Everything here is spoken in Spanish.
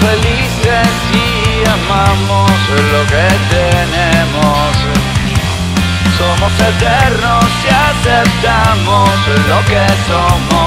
felices y amamos lo que tenemos. Somos eternos y aceptamos lo que somos.